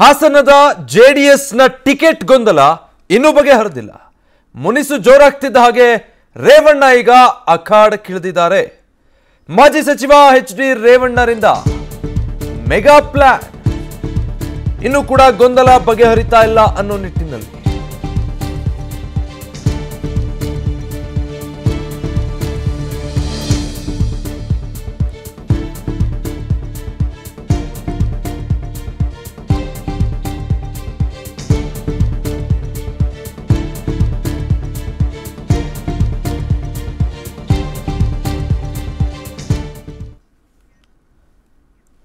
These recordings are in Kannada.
ಹಾಸನದ ಜೆಡಿಎಸ್ನ ಟಿಕೆಟ್ ಗೊಂದಲ ಇನ್ನೂ ಬಗೆಹರಿದಿಲ್ಲ. ಮುನಿಸು ಜೋರಾಗ್ತಿದ್ದ ಹಾಗೆ ರೇವಣ್ಣ ಈಗ ಅಖಾಡಕ್ಕಿಳಿದಿದ್ದಾರೆ ಮಾಜಿ ಸಚಿವ ಎಚ್ ಡಿ ರೇವಣ್ಣರಿಂದ ಮೆಗಾ ಪ್ಲಾನ್. ಇನ್ನೂ ಕೂಡ ಗೊಂದಲ ಬಗೆಹರಿತಾ ಇಲ್ಲ ಅನ್ನೋ ನಿಟ್ಟಿನಲ್ಲಿ.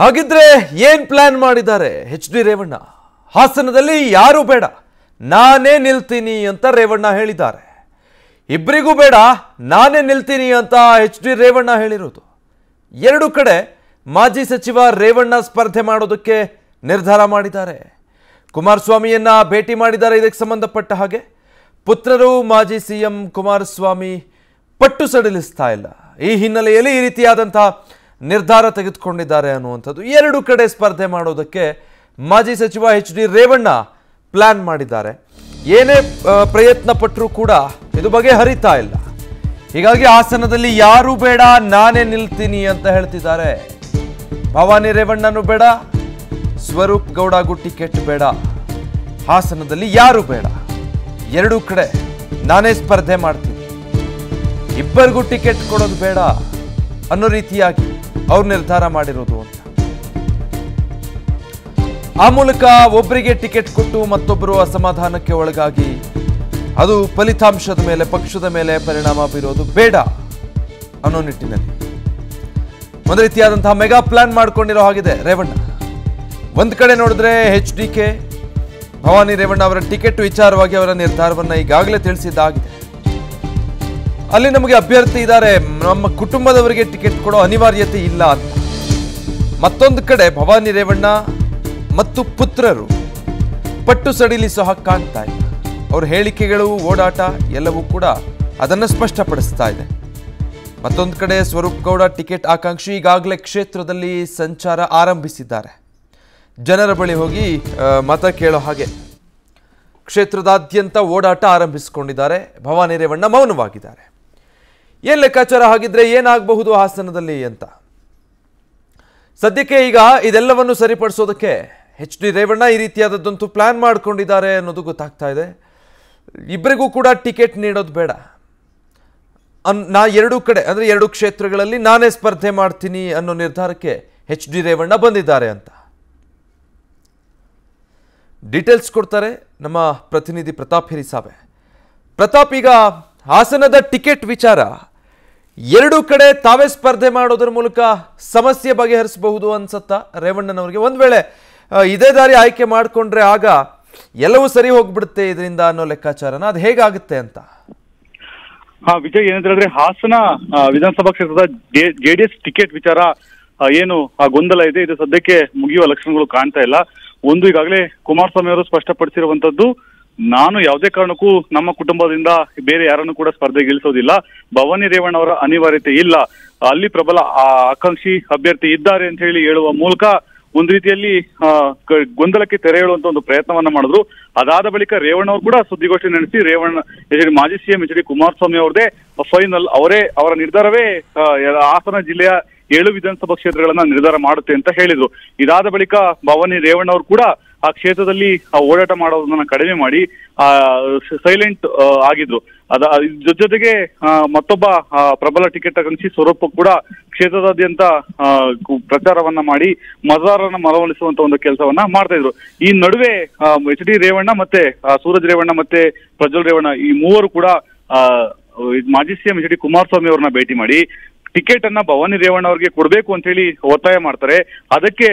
ಹಾಗಿದ್ರೆ ಏನ್ ಪ್ಲಾನ್ ಮಾಡಿದ್ದಾರೆ ಎಚ್ ಡಿ ರೇವಣ್ಣ? ಹಾಸನದಲ್ಲಿ ಯಾರು ಬೇಡ. ನಾನೇ ನಿಲ್ತೀನಿ ಅಂತ ರೇವಣ್ಣ ಹೇಳಿದ್ದಾರೆ. ಇಬ್ಬರಿಗೂ ಬೇಡ, ನಾನೇ ನಿಲ್ತೀನಿ ಅಂತ ಹೆಚ್ ಡಿ ರೇವಣ್ಣ ಹೇಳಿರೋದು. ಎರಡು ಕಡೆ ಮಾಜಿ ಸಚಿವ ರೇವಣ್ಣ ಸ್ಪರ್ಧೆ ಮಾಡೋದಕ್ಕೆ ನಿರ್ಧಾರ ಮಾಡಿದ್ದಾರೆ. ಕುಮಾರಸ್ವಾಮಿಯನ್ನ ಭೇಟಿ ಮಾಡಿದ್ದಾರೆ ಇದಕ್ಕೆ ಸಂಬಂಧಪಟ್ಟ ಹಾಗೆ. ಪುತ್ರರು ಮಾಜಿ ಸಿಎಂ ಕುಮಾರಸ್ವಾಮಿ ಪಟ್ಟು ಸಡಿಲಿಸ್ತಾ ಇಲ್ಲ. ಈ ಹಿನ್ನೆಲೆಯಲ್ಲಿ ಈ ರೀತಿಯಾದಂತಹ ನಿರ್ಧಾರ ತೆಗೆದುಕೊಂಡಿದ್ದಾರೆ ಅನ್ನುವಂಥದ್ದು. ಎರಡು ಕಡೆ ಸ್ಪರ್ಧೆ ಮಾಡೋದಕ್ಕೆ ಮಾಜಿ ಸಚಿವ ಎಚ್ ಡಿ ರೇವಣ್ಣ ಪ್ಲಾನ್ ಮಾಡಿದ್ದಾರೆ. ಏನೇ ಪ್ರಯತ್ನ ಪಟ್ಟರೂ ಕೂಡ ಇದು ಬಗೆಹರಿತಾ ಇಲ್ಲ. ಹೀಗಾಗಿ ಹಾಸನದಲ್ಲಿ ಯಾರು ಬೇಡ, ನಾನೇ ನಿಲ್ತೀನಿ ಅಂತ ಹೇಳ್ತಿದ್ದಾರೆ. ಭವಾನಿ ರೇವಣ್ಣನು ಬೇಡ, ಸ್ವರೂಪ್ ಗೌಡಗೂ ಟಿಕೆಟ್ ಬೇಡ. ಹಾಸನದಲ್ಲಿ ಯಾರು ಬೇಡ. ಎರಡೂ ಕಡೆ ನಾನೇ ಸ್ಪರ್ಧೆ ಮಾಡ್ತೀನಿ. ಇಬ್ಬರಿಗೂ ಟಿಕೆಟ್ ಕೊಡೋದು ಬೇಡ ಅನ್ನೋ ರೀತಿಯಾಗಿ ಅವ್ರು ನಿರ್ಧಾರ ಮಾಡಿರೋದು ಅಂತ. ಆ ಮೂಲಕ ಒಬ್ಬರಿಗೆ ಟಿಕೆಟ್ ಕೊಟ್ಟು ಮತ್ತೊಬ್ಬರು ಅಸಮಾಧಾನಕ್ಕೆ ಒಳಗಾಗಿ ಅದು ಫಲಿತಾಂಶದ ಮೇಲೆ, ಪಕ್ಷದ ಮೇಲೆ ಪರಿಣಾಮ ಬೀರೋದು ಬೇಡ ಅನ್ನೋ ನಿಟ್ಟಿನಲ್ಲಿ. ಒಂದು ರೀತಿಯಾದಂತಹ ಮೆಗಾ ಪ್ಲಾನ್ ಮಾಡ್ಕೊಂಡಿರೋ ಹಾಗಿದೆ ರೇವಣ್ಣ. ಒಂದ್ ಕಡೆ ನೋಡಿದ್ರೆ H D K, Bhavani Revanna ಅವರ ಟಿಕೆಟ್ ವಿಚಾರವಾಗಿ ಅವರ ನಿರ್ಧಾರವನ್ನ ಈಗಾಗಲೇ ತಿಳಿಸಿದ್ದಾಗಿದೆ. ಅಲ್ಲಿ ನಮಗೆ ಅಭ್ಯರ್ಥಿ ಇದ್ದಾರೆ. ನಮ್ಮ ಕುಟುಂಬದವರಿಗೆ ಟಿಕೆಟ್ ಕೊಡೋ ಅನಿವಾರ್ಯತೆ ಇಲ್ಲ. ಅಂತ ಮತ್ತೊಂದು ಕಡೆ ಭವಾನಿ ರೇವಣ್ಣ ಮತ್ತು ಪುತ್ರರು ಪಟ್ಟು ಸಡಿಲಿಸೋ ಸಹ ಕಾಣ್ತಾ ಇಲ್ಲ. ಅವ್ರ ಹೇಳಿಕೆಗಳು, ಓಡಾಟ ಎಲ್ಲವೂ ಕೂಡ ಅದನ್ನು ಸ್ಪಷ್ಟಪಡಿಸ್ತಾ ಇದೆ. ಮತ್ತೊಂದು ಕಡೆ ಸ್ವರೂಪ್ ಗೌಡ ಟಿಕೆಟ್ ಆಕಾಂಕ್ಷಿ ಈಗಾಗಲೇ ಕ್ಷೇತ್ರದಲ್ಲಿ ಸಂಚಾರ ಆರಂಭಿಸಿದ್ದಾರೆ. ಜನರ ಬಳಿ ಹೋಗಿ ಮತ ಕೇಳೋ ಹಾಗೆ. ಕ್ಷೇತ್ರದಾದ್ಯಂತ ಓಡಾಟ ಆರಂಭಿಸಿಕೊಂಡಿದ್ದಾರೆ. ಭವಾನಿ ರೇವಣ್ಣ ಮೌನವಾಗಿದ್ದಾರೆ. ಏನ್ ಲೆಕ್ಕಾಚಾರ ಹಾಗಿದ್ರೆ ಏನಾಗಬಹುದು ಹಾಸನದಲ್ಲಿ ಅಂತ? ಸದ್ಯಕ್ಕೆ ಈಗ ಇದೆಲ್ಲವನ್ನು ಸರಿಪಡಿಸೋದಕ್ಕೆ ಎಚ್ ಡಿ ರೇವಣ್ಣ ಈ ರೀತಿಯಾದದ್ದಂತೂ ಪ್ಲಾನ್ ಮಾಡ್ಕೊಂಡಿದ್ದಾರೆ ಅನ್ನೋದು ಗೊತ್ತಾಗ್ತಾ ಇದೆ. ಇಬ್ಬರಿಗೂ ಕೂಡ ಟಿಕೆಟ್ ನೀಡೋದು ಬೇಡ. ಅನ್, ನಾ ಎರಡೂ ಕಡೆ, ಅಂದರೆ ಎರಡು ಕ್ಷೇತ್ರಗಳಲ್ಲಿ ನಾನೇ ಸ್ಪರ್ಧೆ ಮಾಡ್ತೀನಿ ಅನ್ನೋ ನಿರ್ಧಾರಕ್ಕೆ ಹೆಚ್ ಡಿ ರೇವಣ್ಣ ಬಂದಿದ್ದಾರೆ ಅಂತ. ಡೀಟೇಲ್ಸ್ ಕೊಡ್ತಾರೆ ನಮ್ಮ ಪ್ರತಿನಿಧಿ ಪ್ರತಾಪ್ ಹಿರಿಸಾವೆ. ಪ್ರತಾಪ್, ಈಗ ಹಾಸನದ ಟಿಕೆಟ್ ವಿಚಾರ. ಎರಡು ಕಡೆ ತಾವೇ ಸ್ಪರ್ಧೆ ಮಾಡೋದ್ರ ಮೂಲಕ ಸಮಸ್ಯೆ ಬಗೆಹರಿಸಬಹುದು ಅನ್ಸತ್ತಾ ರೇವಣ್ಣನವರಿಗೆ. ಒಂದ್ ವೇಳೆ ಇದೇ ದಾರಿ ಆಯ್ಕೆ ಮಾಡಿಕೊಂಡ್ರೆ ಆಗ ಎಲ್ಲವೂ ಸರಿ ಹೋಗ್ಬಿಡುತ್ತೆ ಇದರಿಂದ ಅನ್ನೋ ಲೆಕ್ಕಾಚಾರನ. ಅದು ಹೇಗಾಗುತ್ತೆ ಅಂತ? ವಿಜಯ್, ಏನಂತ ಹೇಳಿದ್ರೆ ಹಾಸನ ವಿಧಾನಸಭಾ ಕ್ಷೇತ್ರದ ಜೆಡಿಎಸ್ ಟಿಕೆಟ್ ವಿಚಾರ ಏನು, ಆ, ಗೊಂದಲ ಇದೆ. ಇದು ಸದ್ಯಕ್ಕೆ ಮುಗಿಯುವ ಲಕ್ಷಣಗಳು ಕಾಣ್ತಾ ಇಲ್ಲ. ಒಂದು ಈಗಾಗಲೇ ಕುಮಾರಸ್ವಾಮಿ ಅವರು ಸ್ಪಷ್ಟಪಡಿಸಿರುವಂತದ್ದು ನಾನು ಯಾವುದೇ ಕಾರಣಕ್ಕೂ ನಮ್ಮ ಕುಟುಂಬದಿಂದ ಬೇರೆ ಯಾರನ್ನು ಕೂಡ ಸ್ಪರ್ಧೆಗೆ ಇಳಿಸೋದಿಲ್ಲ. ಭವಾನಿ ರೇವಣ್ಣ ಅವರ ಅನಿವಾರ್ಯತೆ ಇಲ್ಲ. ಅಲ್ಲಿ ಪ್ರಬಲ ಆಕಾಂಕ್ಷಿ ಅಭ್ಯರ್ಥಿ ಇದ್ದಾರೆ ಅಂತ ಹೇಳಿ ಹೇಳುವ ಮೂಲಕ ಒಂದು ರೀತಿಯಲ್ಲಿ ಗೊಂದಲಕ್ಕೆ ತೆರೆ ಹೇಳುವಂತ ಒಂದು ಪ್ರಯತ್ನವನ್ನ ಮಾಡಿದ್ರು. ಅದಾದ ಬಳಿಕ ರೇವಣ್ಣ ಅವರು ಕೂಡ ಸುದ್ದಿಗೋಷ್ಠಿ ನಡೆಸಿ, ರೇವಣ್ಣ, ಎಚ್ ಡಿ ಮಾಜಿ ಸಿಎಂ ಎಚ್ ಡಿ ಕುಮಾರಸ್ವಾಮಿ ಅವರದೇ ಫೈನಲ್ ಅವರೇ ಅವರ ನಿರ್ಧಾರವೇ ಹಾಸನ ಜಿಲ್ಲೆಯ ಏಳು ವಿಧಾನಸಭಾ ಕ್ಷೇತ್ರಗಳನ್ನ ನಿರ್ಧಾರ ಮಾಡುತ್ತೆ ಅಂತ ಹೇಳಿದ್ರು. ಇದಾದ ಬಳಿಕ ಭವಾನಿ ರೇವಣ್ಣ ಅವರು ಕೂಡ ಆ ಕ್ಷೇತ್ರದಲ್ಲಿ ಆ ಓಡಾಟ ಮಾಡೋದನ್ನ ಕಡಿಮೆ ಮಾಡಿ, ಆ ಸೈಲೆಂಟ್ ಆಗಿದ್ರು. ಅದ ಜೊ, ಜೊತೆಗೆ ಮತ್ತೊಬ್ಬ ಪ್ರಬಲ ಟಿಕೆಟ್ ಆಕಾಂಕ್ಷಿ ಸ್ವರೂಪ ಕೂಡ ಕ್ಷೇತ್ರದಾದ್ಯಂತ ಪ್ರಚಾರವನ್ನ ಮಾಡಿ ಮತದಾರರನ್ನ ಮನವೊಲಿಸುವಂತ ಒಂದು ಕೆಲಸವನ್ನ ಮಾಡ್ತಾ ಇದ್ರು. ಈ ನಡುವೆ ಎಚ್ ಡಿ ರೇವಣ್ಣ ಮತ್ತೆ ಸೂರಜ್ ರೇವಣ್ಣ ಮತ್ತೆ ಪ್ರಜ್ವಲ್ ರೇವಣ್ಣ ಈ ಮೂವರು ಕೂಡ ಮಾಜಿ ಸಿಎಂ ಎಚ್ ಡಿ ಕುಮಾರಸ್ವಾಮಿ ಅವರನ್ನ ಭೇಟಿ ಮಾಡಿ ಟಿಕೆಟ್ ಅನ್ನ ಭವಾನಿ ರೇವಣ್ಣ ಅವರಿಗೆ ಕೊಡ್ಬೇಕು ಅಂತ ಹೇಳಿ ಒತ್ತಾಯ ಮಾಡ್ತಾರೆ. ಅದಕ್ಕೆ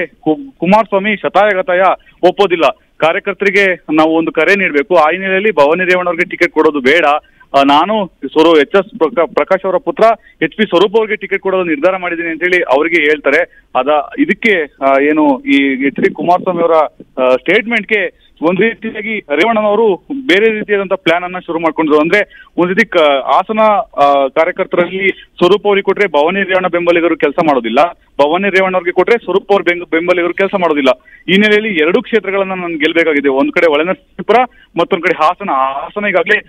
ಕುಮಾರಸ್ವಾಮಿ ಶತಾಯಗತಾಯ ಒಪ್ಪೋದಿಲ್ಲ. ಕಾರ್ಯಕರ್ತರಿಗೆ ನಾವು ಒಂದು ಕರೆ ನೀಡಬೇಕು. ಆ ಹಿನ್ನೆಲೆಯಲ್ಲಿ ಭವಾನಿ ರೇವಣ್ಣ ಅವರಿಗೆ ಟಿಕೆಟ್ ಕೊಡೋದು ಬೇಡ. ನಾನು ಸ್ವರೂ ಎಚ್ ಎಸ್ ಪ್ರಕಾಶ್ ಅವರ ಪುತ್ರ ಎಚ್ ಪಿ ಸ್ವರೂಪ್ ಅವರಿಗೆ ಟಿಕೆಟ್ ಕೊಡೋದು ನಿರ್ಧಾರ ಮಾಡಿದ್ದೀನಿ ಅಂತ ಹೇಳಿ ಅವರಿಗೆ ಹೇಳ್ತಾರೆ. ಅದ, ಇದಕ್ಕೆ ಏನು ಈ ಎಚ್ ಡಿ ಕುಮಾರಸ್ವಾಮಿ ಅವರ ಸ್ಟೇಟ್ಮೆಂಟ್ಗೆ ಒಂದ್ ರೀತಿಯಾಗಿ ರೇವಣ್ಣನವರು ಬೇರೆ ರೀತಿಯಾದಂತ ಪ್ಲಾನ್ ಅನ್ನ ಶುರು ಮಾಡ್ಕೊಂಡ್ರು ಅಂದ್ರೆ ಒಂದ್ ರೀತಿ ಹಾಸನ ಕಾರ್ಯಕರ್ತರಲ್ಲಿ ಸ್ವರೂಪ ಅವ್ರಿಗೆ ಕೊಟ್ರೆ ಭವಾನಿ ರೇವಣ್ಣ ಬೆಂಬಲಿಗರು ಕೆಲಸ ಮಾಡೋದಿಲ್ಲ. ಭವಾನಿ ರೇವಣ್ಣ ಅವ್ರಿಗೆ ಕೊಟ್ರೆ ಸ್ವರೂಪ ಅವ್ರ ಬೆಂಬಲಿಗರು ಕೆಲಸ ಮಾಡೋದಿಲ್ಲ. ಈ ನೆಲೆಯಲ್ಲಿ ಎರಡು ಕ್ಷೇತ್ರಗಳನ್ನ ನಾನು ಗೆಲ್ಬೇಕಾಗಿದೆ. ಒಂದ್ ಕಡೆ ಒಳನರಸೀಪುರ ಮತ್ತೊಂದ್ ಕಡೆ ಹಾಸನ. ಹಾಸನ ಈಗಾಗಲೇ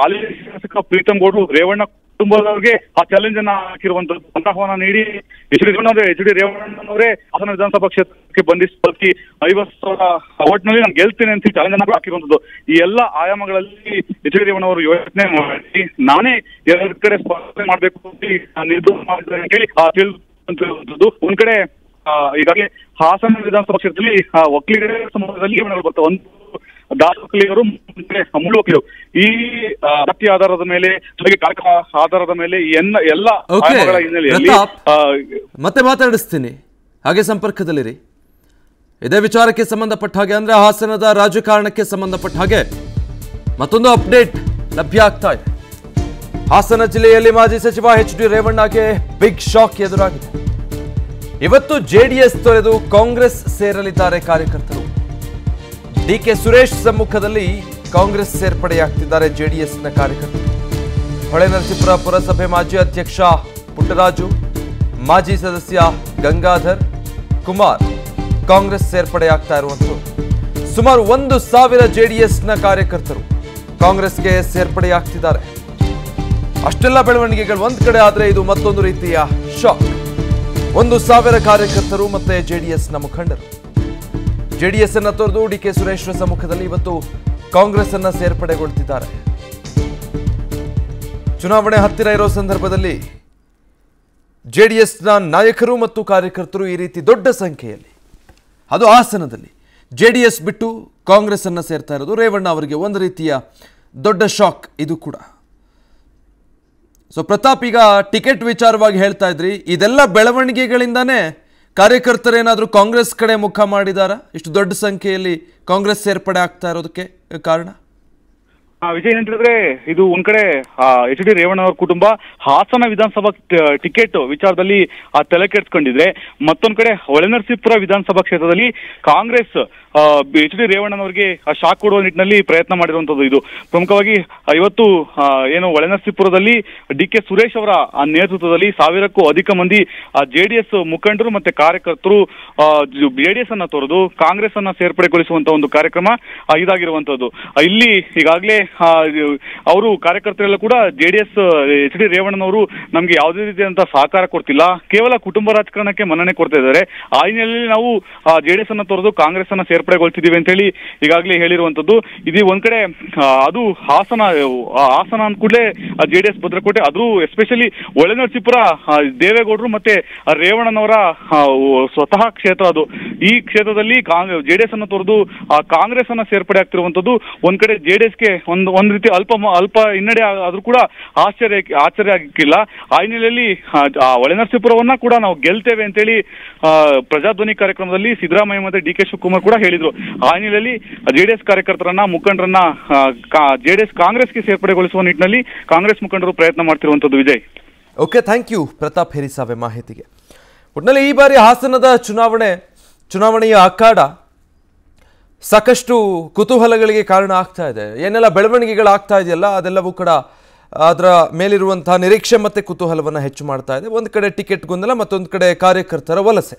ಹಾಲಿ ಶಾಸಕ ಪ್ರೀತಂ ಗೌಡ್ರು ರೇವಣ್ಣ ಕುಟುಂಬದವ್ರಿಗೆ ಆ ಚಾಲೆಂಜ್ ಅನ್ನ ಹಾಕಿರುವಂತದ್ದು ಸಂತಾಪವನ್ನ ನೀಡಿ. ಎಚ್ ಡಿ ಎಚ್ ಡಿ ರೇವಣ್ಣನವರೇ, ಹಾಸನ ವಿಧಾನಸಭಾ ಕ್ಷೇತ್ರಕ್ಕೆ ಬಂದಿ ಸ್ಪರ್ಧಿ ಐವತ್ತು ಸಾವಿರ ಓಟ್ನಲ್ಲಿ ನಾನು ಗೆಲ್ತೇನೆ ಅಂತ ಚಾಲೆಂಜ್ ಅನ್ನ ಹಾಕಿರುವಂತದ್ದು. ಈ ಎಲ್ಲ ಆಯಾಮಗಳಲ್ಲಿ ಎಚ್ ಡಿ ರೇವಣ್ಣ ಅವರು ಯೋಚನೆ ಮಾಡಿ, ನಾನೇ ಎರಡು ಕಡೆ ಸ್ಪರ್ಧೆ ಮಾಡ್ಬೇಕು ನಿರ್ಧಾರ ಮಾಡಿದ್ದಾರೆ ಅಂತ ಹೇಳಿ ಆ ತಿಳಿದುವಂತದ್ದು ಒಂದ್ ಕಡೆ ಈಗಾಗಲೇ ಹಾಸನ ವಿಧಾನಸಭಾ ಕ್ಷೇತ್ರದಲ್ಲಿ ಒಕ್ಕಲಿಗರ ಸಮಾಜದಲ್ಲಿ ಬರ್ತಾವೆ ಒಂದು ಮತ್ತೆ ಮುಳ್ಳು ಈ ಪಟ್ಟಿ ಆಧಾರದ ಮೇಲೆ ಜೊತೆಗೆ ಕಾರ್ಯಕ್ರಮ ಆಧಾರದ ಮೇಲೆ ಎನ್ನ ಎಲ್ಲ. ಹಿನ್ನೆಲೆಯಲ್ಲಿ ಮತ್ತೆ ಮಾತಾಡಿಸ್ತೀನಿ. ಹಾಗೆ ಸಂಪರ್ಕದಲ್ಲಿರಿ. ಇದೇ ವಿಚಾರಕ್ಕೆ ಸಂಬಂಧಪಟ್ಟ ಹಾಗೆ ಅಂದ್ರೆ ಹಾಸನದ ರಾಜಕಾರಣಕ್ಕೆ ಸಂಬಂಧಪಟ್ಟ ಹಾಗೆ ಮತ್ತೊಂದು ಅಪ್ಡೇಟ್ ಲಭ್ಯ ಆಗ್ತಾ ಇದೆ. ಹಾಸನ ಜಿಲ್ಲೆಯಲ್ಲಿ ಮಾಜಿ ಸಚಿವ ಎಚ್ ಡಿ ರೇವಣ್ಣಗೆ ಬಿಗ್ ಶಾಕ್ ಎದುರಾಗಿದೆ. ಇವತ್ತು ಜೆಡಿಎಸ್ ತೊರೆದು ಕಾಂಗ್ರೆಸ್ ಸೇರಲಿದ್ದಾರೆ ಕಾರ್ಯಕರ್ತರು. ಡಿ ಕೆ ಸುರೇಶ್ ಸಮ್ಮುಖದಲ್ಲಿ ಕಾಂಗ್ರೆಸ್ ಸೇರ್ಪಡೆಯಾಗ್ತಿದ್ದಾರೆ ಜೆಡಿಎಸ್ನ ಕಾರ್ಯಕರ್ತರು. ಹೊಳೆನರಸೀಪುರ ಪುರಸಭೆ ಮಾಜಿ ಅಧ್ಯಕ್ಷ ಪುಟ್ಟರಾಜು, ಮಾಜಿ ಸದಸ್ಯ ಗಂಗಾಧರ್, ಕುಮಾರ್ ಕಾಂಗ್ರೆಸ್ ಸೇರ್ಪಡೆಯಾಗ್ತಾ ಇರುವಂಥದ್ದು. ಸುಮಾರು ಒಂದು ಸಾವಿರ ಜೆಡಿಎಸ್ನ ಕಾರ್ಯಕರ್ತರು ಕಾಂಗ್ರೆಸ್ಗೆ ಸೇರ್ಪಡೆಯಾಗ್ತಿದ್ದಾರೆ. ಅಷ್ಟೆಲ್ಲ ಬೆಳವಣಿಗೆಗಳು ಒಂದ್ ಕಡೆ ಆದ್ರೆ ಇದು ಮತ್ತೊಂದು ರೀತಿಯ ಶಾಕ್. ಒಂದು ಸಾವಿರ ಕಾರ್ಯಕರ್ತರು ಮತ್ತೆ ಜೆಡಿಎಸ್ನ ಮುಖಂಡರು. ಜೆಡಿಎಸ್ ಅನ್ನ ತೊರೆದು ಡಿ ಕೆ ಸುರೇಶ್ವರ ಸಮ್ಮುಖದಲ್ಲಿ ಇವತ್ತು ಕಾಂಗ್ರೆಸ್ ಅನ್ನ ಸೇರ್ಪಡೆಗೊಳ್ತಿದ್ದಾರೆ ಚುನಾವಣೆ ಹತ್ತಿರ ಇರೋ ಸಂದರ್ಭದಲ್ಲಿ ಜೆಡಿಎಸ್ನ ನಾಯಕರು ಮತ್ತು ಕಾರ್ಯಕರ್ತರು ಈ ರೀತಿ ದೊಡ್ಡ ಸಂಖ್ಯೆಯಲ್ಲಿ, ಅದು ಹಾಸನದಲ್ಲಿ ಜೆಡಿಎಸ್ ಬಿಟ್ಟು ಕಾಂಗ್ರೆಸ್ ಅನ್ನ ಸೇರ್ತಾ ಇರೋದು ರೇವಣ್ಣ ಅವರಿಗೆ ಒಂದು ರೀತಿಯ ದೊಡ್ಡ ಶಾಕ್ ಇದು ಕೂಡ. ಸೊ ಪ್ರತಾಪ್ ಈಗ ಟಿಕೆಟ್ ವಿಚಾರವಾಗಿ ಹೇಳ್ತಾ ಇದ್ರಿ, ಇದೆಲ್ಲ ಬೆಳವಣಿಗೆಗಳಿಂದಾನೇ ಕಾರ್ಯಕರ್ತರೇನಾದರೂ ಕಾಂಗ್ರೆಸ್ ಕಡೆ ಮುಖ ಮಾಡಿದಾರಾ? ಇಷ್ಟು ದೊಡ್ಡ ಸಂಖ್ಯೆಯಲ್ಲಿ ಕಾಂಗ್ರೆಸ್ ಸೇರ್ಪಡೆ ಆಗ್ತಾ ಇರೋದಕ್ಕೆ ಕಾರಣ? ವಿಜಯ್ ಹೇಳಿದ್ರೆ ಇದು ಒಂದ್ ಕಡೆ ಎಚ್ ಡಿ ರೇವಣ್ಣ ಅವ್ರ ಕುಟುಂಬ ಹಾಸನ ವಿಧಾನಸಭಾ ಟಿಕೆಟ್ ವಿಚಾರದಲ್ಲಿ, ಆ, ತಲೆ ಕೆಡ್ಸ್ಕೊಂಡಿದ್ರೆ ಮತ್ತೊಂದ್ ಕಡೆ ಹೊಳೆನರಸೀಪುರ ವಿಧಾನಸಭಾ ಕ್ಷೇತ್ರದಲ್ಲಿ ಕಾಂಗ್ರೆಸ್ ಎಚ್ ಡಿ ರೇವಣ್ಣನವರಿಗೆ ಶಾಕ್ ಕೊಡುವ ನಿಟ್ಟಿನಲ್ಲಿ ಪ್ರಯತ್ನ ಮಾಡಿರುವಂತದ್ದು ಇದು. ಪ್ರಮುಖವಾಗಿ ಇವತ್ತು ಏನು ಒಳನರ್ಸಿಪುರದಲ್ಲಿ ಡಿ ಕೆ ಸುರೇಶ್ ಅವರ ನೇತೃತ್ವದಲ್ಲಿ ಸಾವಿರಕ್ಕೂ ಅಧಿಕ ಮಂದಿ ಜೆಡಿಎಸ್ ಮುಖಂಡರು ಮತ್ತೆ ಕಾರ್ಯಕರ್ತರು ಜೆಡಿಎಸ್ ಅನ್ನ ತೊರೆದು ಕಾಂಗ್ರೆಸ್ ಅನ್ನ ಸೇರ್ಪಡೆಗೊಳಿಸುವಂತ ಒಂದು ಕಾರ್ಯಕ್ರಮ ಇದಾಗಿರುವಂತದ್ದು. ಇಲ್ಲಿ ಈಗಾಗಲೇ ಅವರು ಕಾರ್ಯಕರ್ತರೆಲ್ಲ ಕೂಡ ಜೆಡಿಎಸ್ ಎಚ್ ಡಿ ರೇವಣ್ಣನವರು ನಮ್ಗೆ ಯಾವುದೇ ರೀತಿಯಾದಂತಹ ಸಹಕಾರ ಕೊಡ್ತಿಲ್ಲ. ಕೇವಲ ಕುಟುಂಬ ರಾಜಕಾರಣಕ್ಕೆ ಮನ್ನಣೆ ಕೊಡ್ತಾ ಇದ್ದಾರೆ. ಆ ಹಿನ್ನೆಲೆಯಲ್ಲಿ ನಾವು ಜೆಡಿಎಸ್ ಅನ್ನ ತೊರೆದು ಕಾಂಗ್ರೆಸ್ ಅನ್ನ ಸೇರ್ಪಡೆಗೊಳ್ತಿದೀವಿ ಅಂತ ಹೇಳಿ ಈಗಾಗಲೇ ಹೇಳಿರುವಂತದ್ದು. ಇದು ಒಂದ್ ಕಡೆ ಅದು ಹಾಸನ ಹಾಸನ ಅಂದ ಕೂಡಲೇ ಜೆಡಿಎಸ್ ಭದ್ರಕೋಟೆ ಅದು ಎಸ್ಪೆಷಲಿ ಒಳನರಸೀಪುರ ದೇವೇಗೌಡರು ಮತ್ತೆ ರೇವಣ್ಣನವರ ಸ್ವತಃ ಕ್ಷೇತ್ರ ಅದು. ಈ ಕ್ಷೇತ್ರದಲ್ಲಿ ಕಾಂಗ್ರೆಸ್ ಜೆಡಿಎಸ್ ಅನ್ನು ತೊರೆದು ಆ, ಕಾಂಗ್ರೆಸ್ ಅನ್ನ ಸೇರ್ಪಡೆ ಆಗ್ತಿರುವಂತದ್ದು ಒಂದ್ ಕಡೆ ಜೆಡಿಎಸ್ಗೆ ಒಂದು ಒಂದ್ ರೀತಿ ಅಲ್ಪ ಅಲ್ಪ ಹಿನ್ನಡೆ ಆದ್ರೂ ಕೂಡ ಆಶ್ಚರ್ಯ ಆಶ್ಚರ್ಯ ಆಗಿಲ್ಲ ಆ ಹಿನ್ನೆಲೆಯಲ್ಲಿ ಆ, ಒಳನರಸೀಪುರವನ್ನ ಕೂಡ ನಾವು ಗೆಲ್ತೇವೆ ಅಂತೇಳಿ ಪ್ರಜಾಧ್ವನಿ ಕಾರ್ಯಕ್ರಮದಲ್ಲಿ ಸಿದ್ದರಾಮಯ್ಯ ಮತ್ತೆ ಡಿ ಕೆ ಶಿವಕುಮಾರ್ ಕೂಡ ಹೇಳಿದ್ರು. ಆ ಹಿನ್ನೆಲೆಯಲ್ಲಿ ಜೆಡಿಎಸ್ ಕಾರ್ಯಕರ್ತರನ್ನ, ಮುಖಂಡರನ್ನ ಜೆಡಿಎಸ್ ಕಾಂಗ್ರೆಸ್ಗೆ ಸೇರ್ಪಡೆಗೊಳಿಸುವ ನಿಟ್ಟಿನಲ್ಲಿ ಕಾಂಗ್ರೆಸ್ ಮುಖಂಡರು ಪ್ರಯತ್ನ ಮಾಡ್ತಿರುವಂತದ್ದು Vijay. Okay thank you Pratap Hirisave ಮಾಹಿತಿಗೆ. ಒಟ್ಟಿನಲ್ಲಿ ಈ ಬಾರಿ ಹಾಸನದ ಚುನಾವಣೆ, ಚುನಾವಣೆಯ ಅಖಾಡ ಸಾಕಷ್ಟು ಕುತೂಹಲಗಳಿಗೆ ಕಾರಣ ಆಗ್ತಾ ಇದೆ. ಏನೆಲ್ಲ ಬೆಳವಣಿಗೆಗಳಾಗ್ತಾ ಇದೆಯಲ್ಲ, ಅದೆಲ್ಲವೂ ಕೂಡ ಅದರ ಮೇಲಿರುವಂತಹ ನಿರೀಕ್ಷೆ ಮತ್ತು ಕುತೂಹಲವನ್ನು ಹೆಚ್ಚು ಮಾಡ್ತಾ ಇದೆ. ಒಂದು ಕಡೆ ಟಿಕೆಟ್ ಗೊಂದಲ, ಮತ್ತೊಂದು ಕಡೆ ಕಾರ್ಯಕರ್ತರ ವಲಸೆ.